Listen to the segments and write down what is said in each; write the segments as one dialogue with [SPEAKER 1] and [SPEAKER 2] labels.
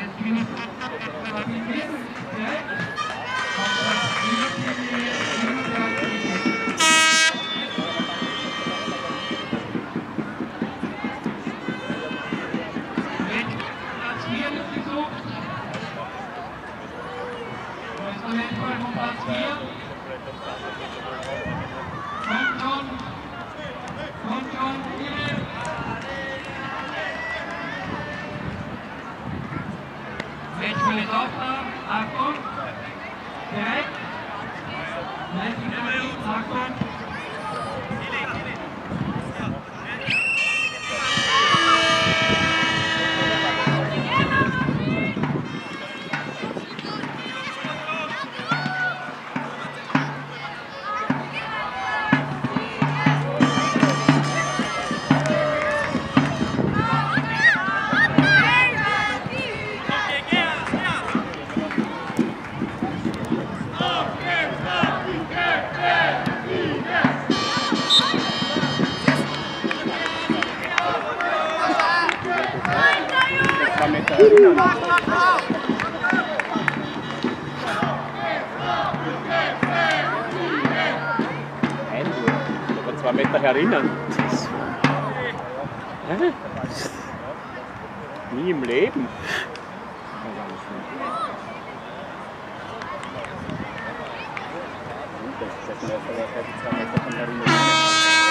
[SPEAKER 1] Thank you. Thank you, Nobody damit
[SPEAKER 2] zwei Meter herinnen. Nie im Leben. Das ist jetzt mal, dass zwei Meter von herinnen.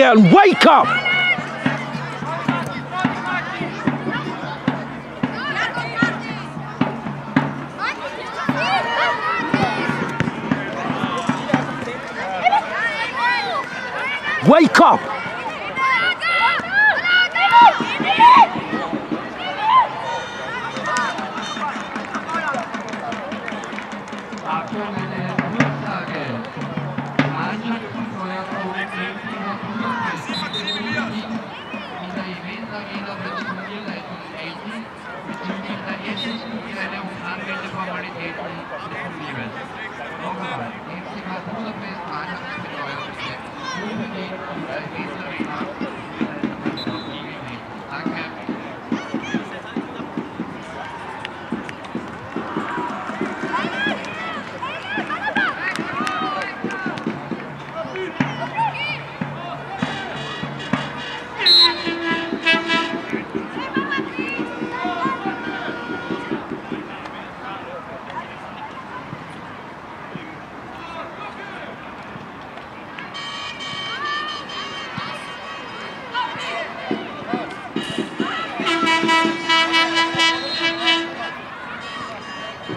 [SPEAKER 1] Killian, wake up! Wake up!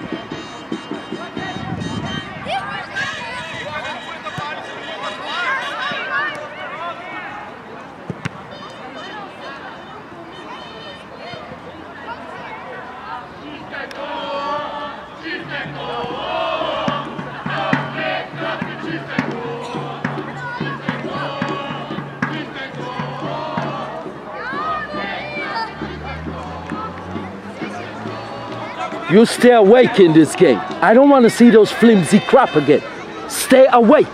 [SPEAKER 1] You stay awake in this game. I don't want to see those flimsy crap again. Stay awake.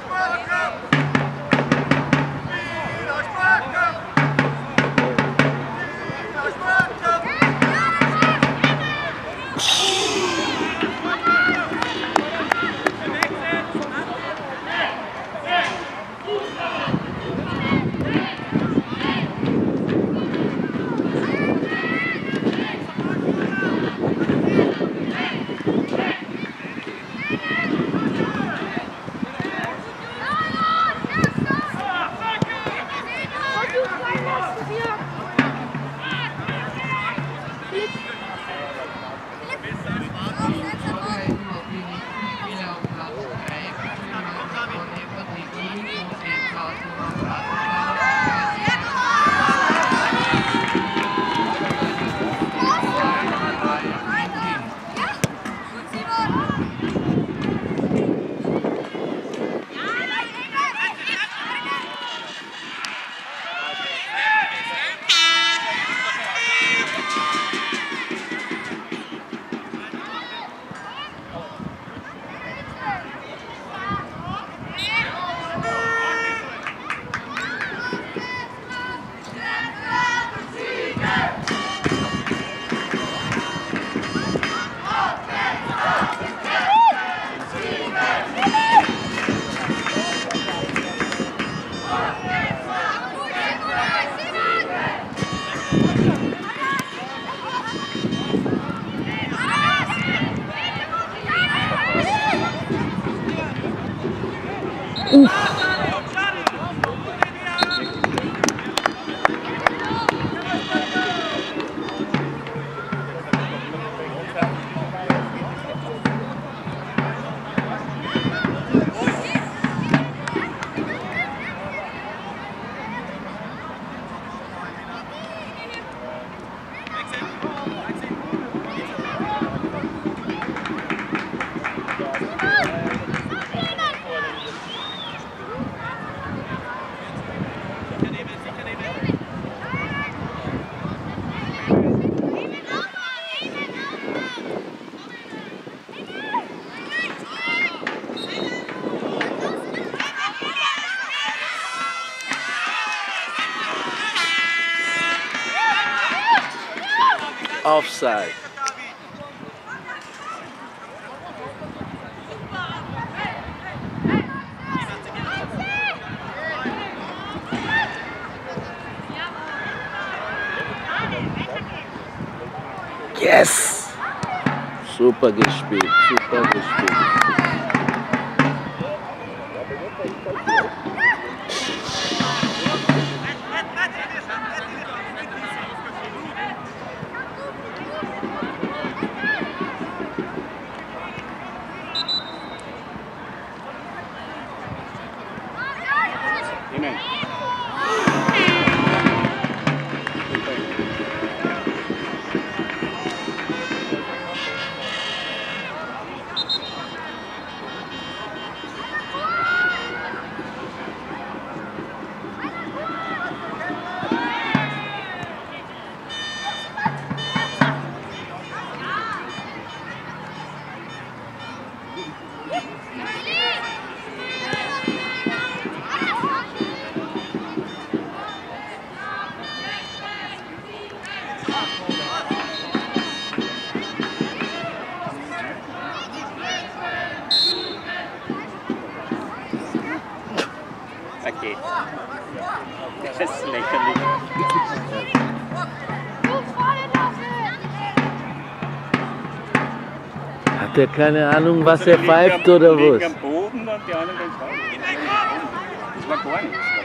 [SPEAKER 3] Come on, come on.
[SPEAKER 4] Offside. Yes! Super gespielt, super gespielt. Hat er keine Ahnung, was
[SPEAKER 2] Der
[SPEAKER 4] er pfeift oder was?
[SPEAKER 2] am Boden und die anderen Schauen. Das war gar nichts.